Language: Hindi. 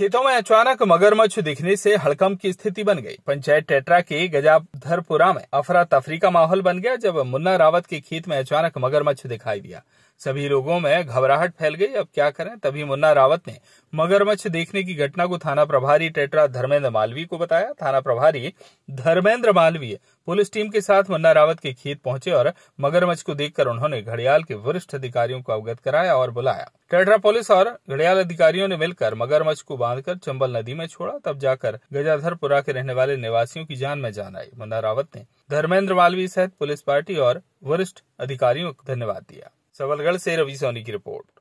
खेतों में अचानक मगरमच्छ दिखने से हड़कम की स्थिति बन गई। पंचायत टेटरा के गजाधरपुरा में अफरा तफरी का माहौल बन गया जब मुन्ना रावत के खेत में अचानक मगरमच्छ दिखाई दिया। सभी लोगों में घबराहट फैल गई। अब क्या करें? तभी मुन्ना रावत ने मगरमच्छ देखने की घटना को थाना प्रभारी टेट्रा धर्मेंद्र मालवीय को बताया। थाना प्रभारी धर्मेंद्र मालवीय पुलिस टीम के साथ मुन्ना रावत के खेत पहुँचे और मगरमच्छ को देखकर उन्होंने घड़ियाल के वरिष्ठ अधिकारियों को अवगत कराया और बुलाया। टेट्रा पुलिस और घड़ियाल अधिकारियों ने मिलकर मगरमच्छ को बांधकर चंबल नदी में छोड़ा। तब जाकर गजाधरपुरा के रहने वाले निवासियों की जान में जान आई। मुन्ना रावत ने धर्मेंद्र मालवीय सहित पुलिस पार्टी और वरिष्ठ अधिकारियों को धन्यवाद दिया। सबलगढ़ से रवि सोनी की रिपोर्ट